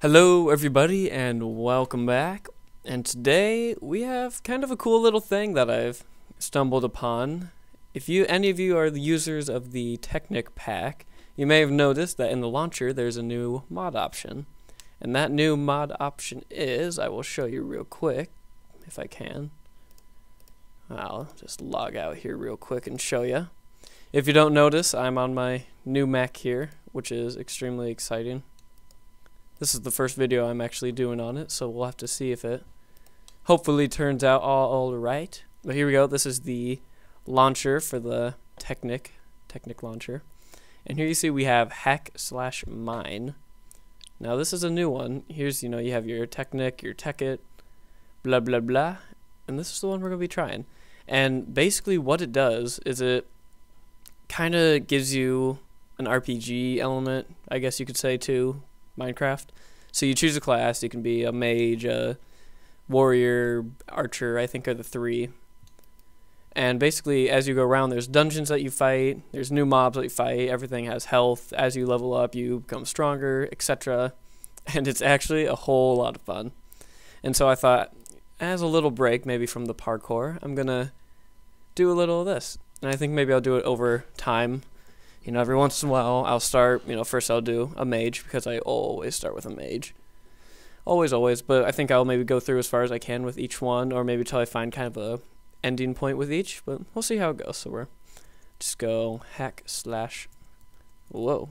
Hello, everybody, and welcome back. And today we have kind of a cool little thing that I've stumbled upon. If you, any of you, are the users of the Technic pack, you may have noticed that in the launcher there's a new mod option. And that new mod option is, I will show you real quick, if I can. I'll just log out here real quick and show you. If you don't notice, I'm on my new Mac here, which is extremely exciting. This is the first video I'm actually doing on it, so we'll have to see if it hopefully turns out all, all right. But here we go. This is the launcher for the Technic, Technic launcher. And here you see we have hack slash mine. Now this is a new one. Here's, you know, you have your Technic, your Tekkit, blah, blah, blah. And this is the one we're going to be trying. And basically what it does is it kind of gives you an RPG element, I guess you could say, to Minecraft. So you choose a class. You can be a mage, a warrior, archer, I think are the three. And basically, as you go around, there's dungeons that you fight, there's new mobs that you fight, everything has health. As you level up, you become stronger, etc. And it's actually a whole lot of fun. And so I thought, as a little break, maybe from the parkour, I'm going to do a little of this. And I think maybe I'll do it over time. You know, every once in a while, I'll start, you know, first I'll do a mage because I always start with a mage. Always, always. But I think I'll maybe go through as far as I can with each one, or maybe till I find kind of a ending point with each. But we'll see how it goes. So we're just go hack slash, whoa,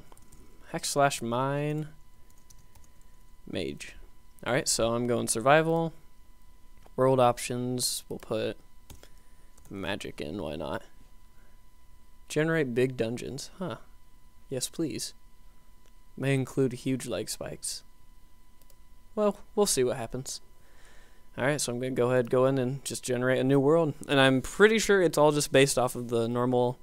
hack slash mine mage. All right, so I'm going survival, world options. We'll put magic in. Why not? Generate big dungeons. Huh. Yes, please. May include huge leg spikes. Well, we'll see what happens. Alright, so I'm going to go ahead, go in, and just generate a new world. And I'm pretty sure it's all just based off of the normal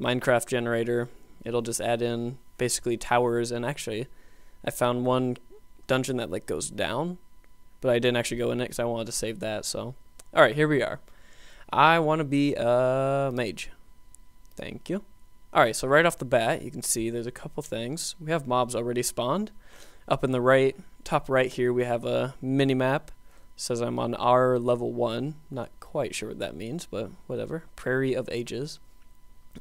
Minecraft generator. It'll just add in basically towers, and actually, I found one dungeon that like goes down, but I didn't actually go in it because I wanted to save that, so. Alright, here we are. I want to be a mage. Thank you. Alright, so right off the bat, you can see there's a couple things. We have mobs already spawned. Up in the right, top right here, we have a mini map. says I'm on R level 1. Not quite sure what that means, but whatever. Prairie of Ages.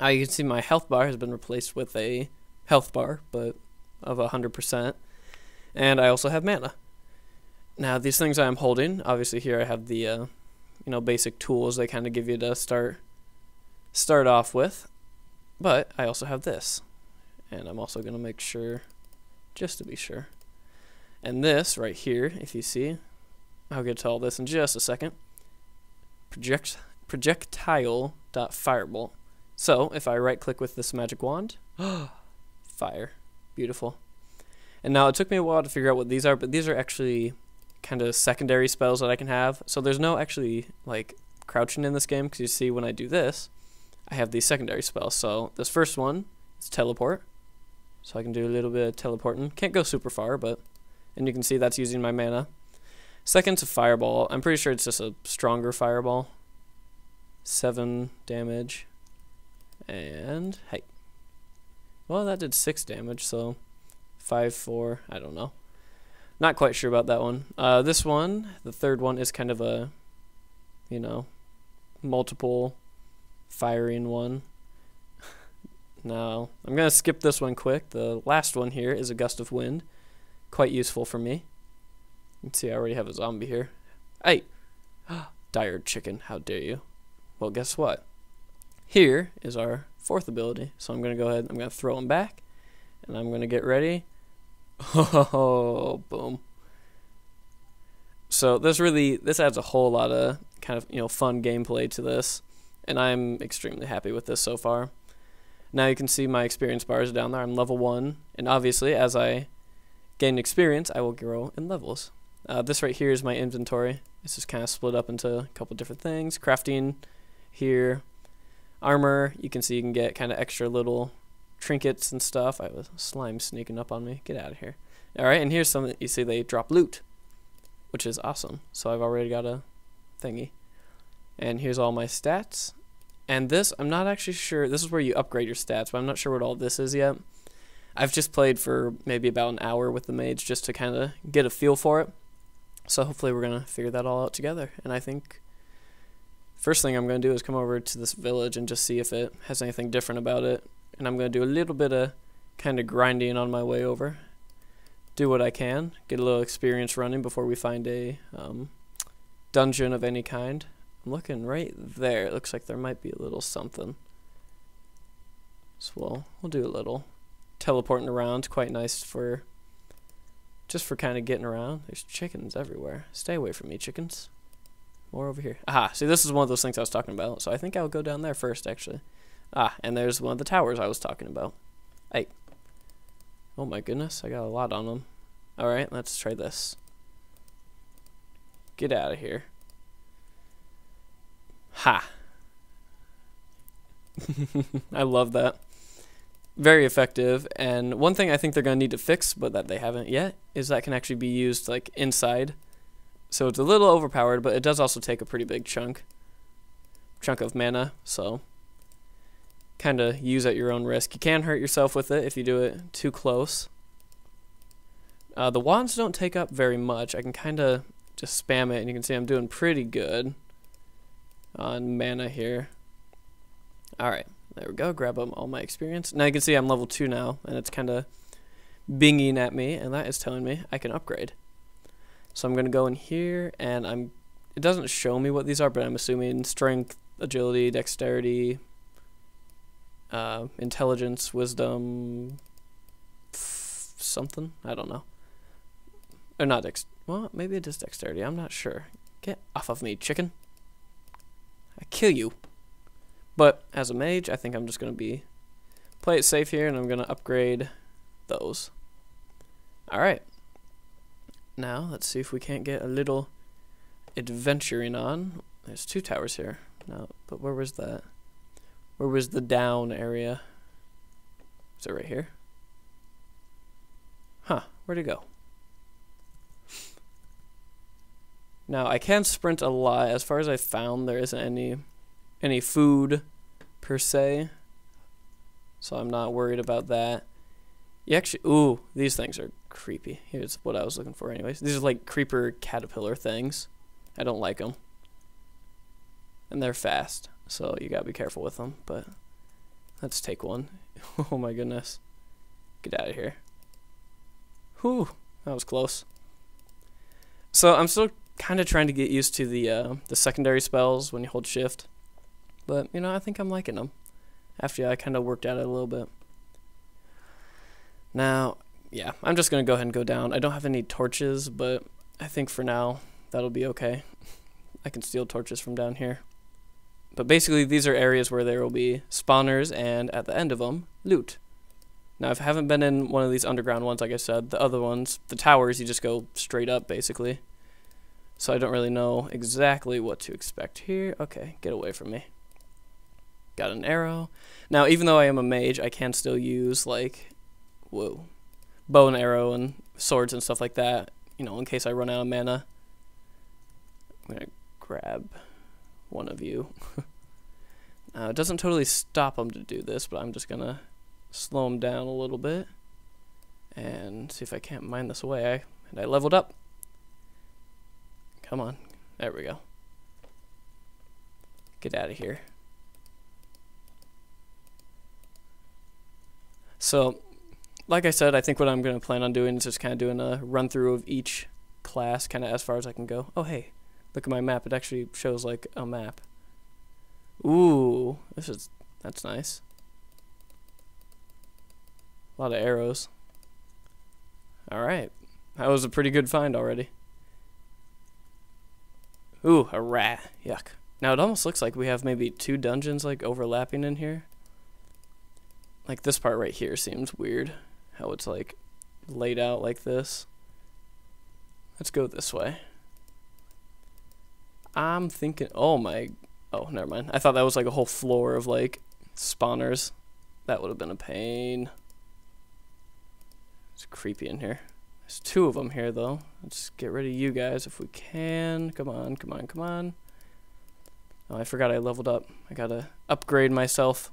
Uh, you can see my health bar has been replaced with a health bar, but of 100%. And I also have mana. Now, these things I'm holding, obviously here I have the, uh, you know, basic tools they kind of give you to start start off with. But I also have this. And I'm also going to make sure, just to be sure. And this right here, if you see, I'll get to all this in just a second. Project projectile dot firebolt. So if I right click with this magic wand, fire, beautiful. And now it took me a while to figure out what these are, but these are actually kind of secondary spells that I can have. So there's no actually like crouching in this game because you see when I do this, I have these secondary spells. So this first one is teleport. So I can do a little bit of teleporting. Can't go super far, but and you can see that's using my mana. Second's a fireball. I'm pretty sure it's just a stronger fireball. Seven damage. And hey. Well, that did six damage, so five, four, I don't know. Not quite sure about that one. Uh, this one, the third one, is kind of a, you know, multiple firing one. now, I'm going to skip this one quick. The last one here is a gust of wind. Quite useful for me. Can see I already have a zombie here. Hey! Dire chicken, how dare you. Well, guess what? Here is our fourth ability. So I'm going to go ahead, I'm going to throw him back. And I'm going to get ready. Oh, boom. So this really, this adds a whole lot of kind of, you know, fun gameplay to this and I'm extremely happy with this so far. Now you can see my experience bars down there. I'm level 1, and obviously as I gain experience, I will grow in levels. Uh, this right here is my inventory. It's just kind of split up into a couple different things. Crafting here, armor. You can see you can get kind of extra little trinkets and stuff. I have a slime sneaking up on me. Get out of here. Alright, and here's something you see they drop loot, which is awesome. So I've already got a thingy. And here's all my stats. And this, I'm not actually sure. This is where you upgrade your stats, but I'm not sure what all this is yet. I've just played for maybe about an hour with the mage just to kind of get a feel for it. So hopefully we're gonna figure that all out together. And I think first thing I'm gonna do is come over to this village and just see if it has anything different about it. And I'm gonna do a little bit of kind of grinding on my way over. Do what I can, get a little experience running before we find a um, dungeon of any kind. Looking right there. It looks like there might be a little something. So we'll, we'll do a little teleporting around. Quite nice for just for kind of getting around. There's chickens everywhere. Stay away from me, chickens. More over here. Aha, see this is one of those things I was talking about. So I think I'll go down there first, actually. Ah, and there's one of the towers I was talking about. Hey. Oh my goodness, I got a lot on them. Alright, let's try this. Get out of here. Ha. I love that very effective. And one thing I think they're going to need to fix, but that they haven't yet, is that can actually be used like inside. So it's a little overpowered, but it does also take a pretty big chunk chunk of mana. So kind of use at your own risk. You can hurt yourself with it if you do it too close. Uh, the wands don't take up very much. I can kind of just spam it, and you can see I'm doing pretty good on mana here. All right. There we go. Grab them all my experience. Now you can see I'm level 2 now, and it's kind of binging at me, and that is telling me I can upgrade. So I'm going to go in here, and I'm. It doesn't show me what these are, but I'm assuming strength, agility, dexterity, uh, intelligence, wisdom, something. I don't know. Or not dex. Well, maybe it is dexterity. I'm not sure. Get off of me, chicken. I kill you. But as a mage, I think I'm just going to be play it safe here, and I'm going to upgrade those. Alright. Now, let's see if we can't get a little adventuring on. There's two towers here. No, but where was that? Where was the down area? Is it right here? Huh, where'd it go? Now, I can sprint a lot. As far as I found, there isn't any any food per se. So I'm not worried about that. You actually, ooh, these things are creepy. Here's what I was looking for, anyways. These are like creeper caterpillar things. I don't like them. And they're fast, so you gotta be careful with them. But let's take one. oh my goodness. Get out of here. Whew, that was close. So I'm still kind of trying to get used to the uh, the secondary spells when you hold shift. But, you know, I think I'm liking them. After I kind of worked at it a little bit. Now, yeah, I'm just going to go ahead and go down. I don't have any torches, but I think for now that'll be okay. I can steal torches from down here. But basically, these are areas where there will be spawners and at the end of them, loot. Now, if I haven't been in one of these underground ones, like I said, the other ones, the towers, you just go straight up, basically. So I don't really know exactly what to expect here. Okay, get away from me. Got an arrow. Now, even though I am a mage, I can still use, like, whoa, bow and arrow and swords and stuff like that, you know, in case I run out of mana. I'm going to grab one of you. now, uh, it doesn't totally stop them to do this, but I'm just going to slow them down a little bit and see if I can't mine this away. And I leveled up. Come on. There we go. Get out of here. So, like I said, I think what I'm going to plan on doing is just kind of doing a run through of each class, kind of as far as I can go. Oh, hey, look at my map. It actually shows like a map. Ooh, this is that's nice. A lot of arrows. All right, that was a pretty good find already. Ooh, a rat. Yuck. Now it almost looks like we have maybe two dungeons like overlapping in here. Like this part right here seems weird. How it's like laid out like this. Let's go this way. I'm thinking, oh my, oh, never mind. I thought that was like a whole floor of like spawners. That would have been a pain. It's creepy in here. There's two of them here though. Let's get rid of you guys if we can. Come on, come on, come on. Oh, I forgot I leveled up. I gotta upgrade myself.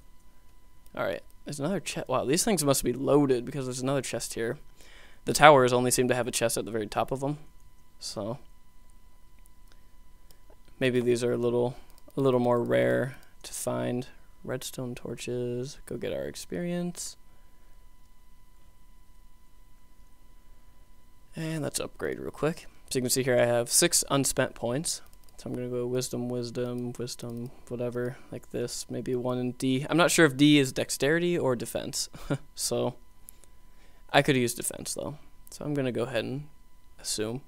Alright. There's another chest. Wow, these things must be loaded because there's another chest here. The towers only seem to have a chest at the very top of them. So maybe these are a little a little more rare to find. Redstone torches. Go get our experience. And let's upgrade real quick. So you can see here I have six unspent points. So I'm going to go wisdom, wisdom, wisdom, whatever, like this. Maybe one in D. I'm not sure if D is dexterity or defense. so I could use defense though. So I'm going to go ahead and assume.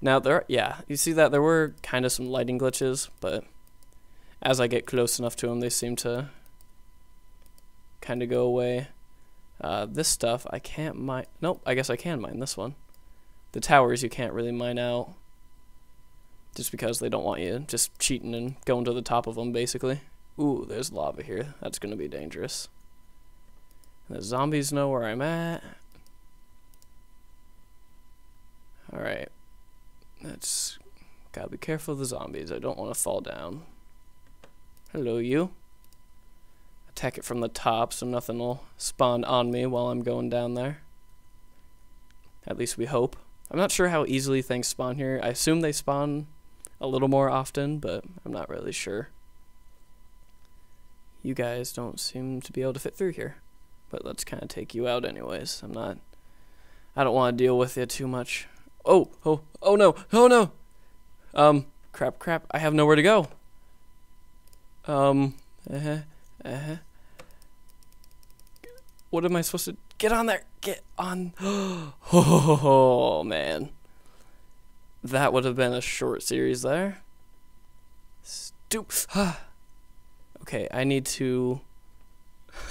Now there, are, yeah, you see that there were kind of some lighting glitches, but as I get close enough to them, they seem to kind of go away. Uh, this stuff I can't mine. Nope, I guess I can mine this one. The towers you can't really mine out just because they don't want you just cheating and going to the top of them, basically. Ooh, there's lava here. That's going to be dangerous. The zombies know where I'm at. Alright. That's... Gotta be careful of the zombies. I don't want to fall down. Hello, you. Attack it from the top so nothing will spawn on me while I'm going down there. At least we hope. I'm not sure how easily things spawn here. I assume they spawn a little more often, but I'm not really sure. You guys don't seem to be able to fit through here. But let's kind of take you out anyways. I'm not... I don't want to deal with you too much. Oh, oh, oh no, oh no! Um, crap, crap, I have nowhere to go. Um, uh-huh, uh-huh. What am I supposed to... Get on there! Get on... Oh, man. That would have been a short series there. Stoop. okay, I need to...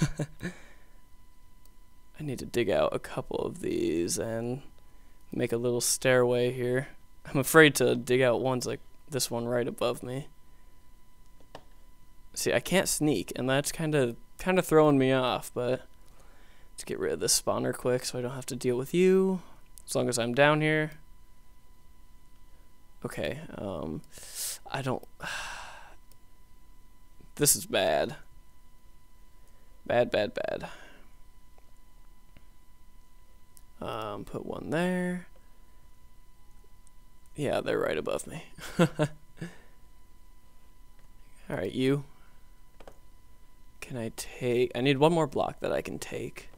I need to dig out a couple of these and make a little stairway here. I'm afraid to dig out ones like this one right above me. See, I can't sneak, and that's kind of kind of throwing me off, but let's get rid of this spawner quick so I don't have to deal with you. As long as I'm down here. Okay, um, I don't... this is bad. Bad, bad, bad. Um, put one there. Yeah, they're right above me. Alright, you. Can I take... I need one more block that I can take.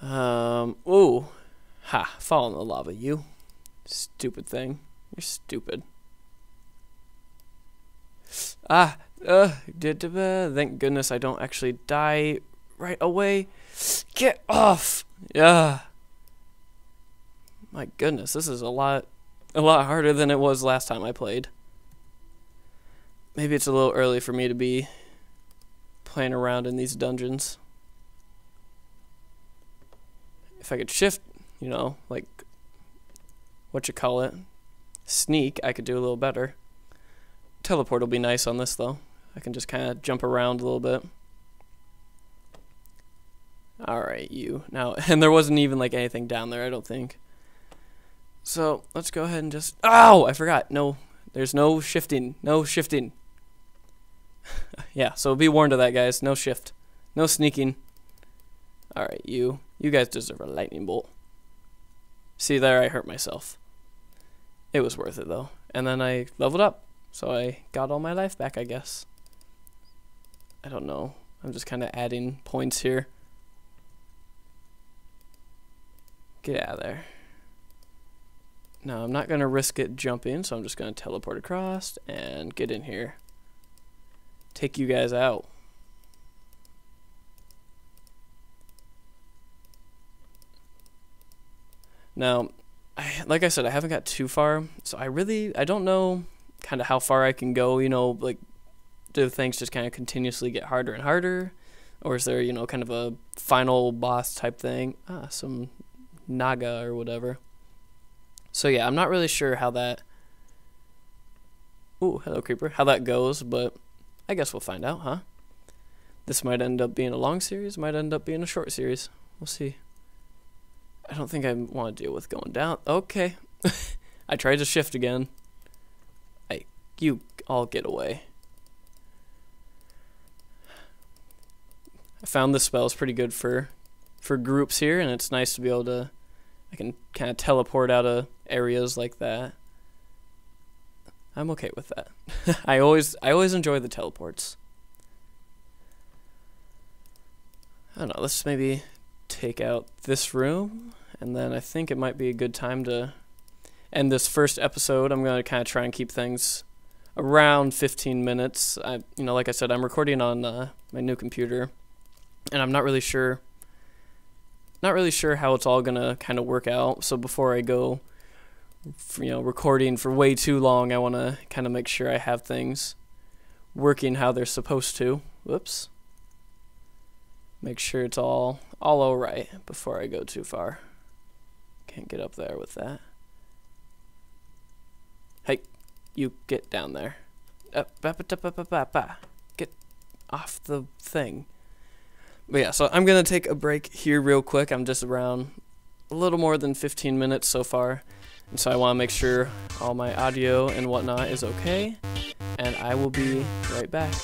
Um, ooh. Ha, fall in the lava, you. Stupid thing. You're stupid. Ah, uh, thank goodness I don't actually die right away. Get off! Yeah. My goodness, this is a lot, a lot harder than it was last time I played. Maybe it's a little early for me to be playing around in these dungeons. If I could shift, you know, like what you call it, sneak, I could do a little better. Teleport will be nice on this though. I can just kind of jump around a little bit. Alright, you. Now, and there wasn't even like anything down there, I don't think. So, let's go ahead and just... Oh, I forgot. No, there's no shifting. No shifting. yeah, so be warned of that, guys. No shift. No sneaking. Alright, you. You guys deserve a lightning bolt. See there, I hurt myself. It was worth it though. And then I leveled up. So I got all my life back, I guess. I don't know. I'm just kind of adding points here. Get out of there. Now, I'm not going to risk it jumping, so I'm just going to teleport across and get in here. Take you guys out. Now, I, like I said, I haven't got too far, so I really I don't know kind of how far I can go. You know, like do things just kind of continuously get harder and harder, or is there you know kind of a final boss type thing? Ah, some Naga or whatever. So yeah, I'm not really sure how that. Ooh, hello creeper. How that goes, but I guess we'll find out, huh? This might end up being a long series, might end up being a short series. We'll see. I don't think I want to deal with going down. Okay. I tried to shift again. I, you all get away. I found this spell is pretty good for for groups here, and it's nice to be able to. I can kind of teleport out of areas like that. I'm okay with that. I always I always enjoy the teleports. I don't know. Let's maybe take out this room, and then I think it might be a good time to end this first episode. I'm going to kind of try and keep things around 15 minutes. I, you know, like I said, I'm recording on uh, my new computer, and I'm not really sure, not really sure how it's all gonna kind of work out. So before I go, you know, recording for way too long, I want to kind of make sure I have things working how they're supposed to. Whoops. Make sure it's all all alright before I go too far. Can't get up there with that. Hey, you get down there. Uh, get off the thing. But yeah, so I'm going to take a break here real quick. I'm just around a little more than 15 minutes so far. And so I want to make sure all my audio and whatnot is okay. And I will be right back.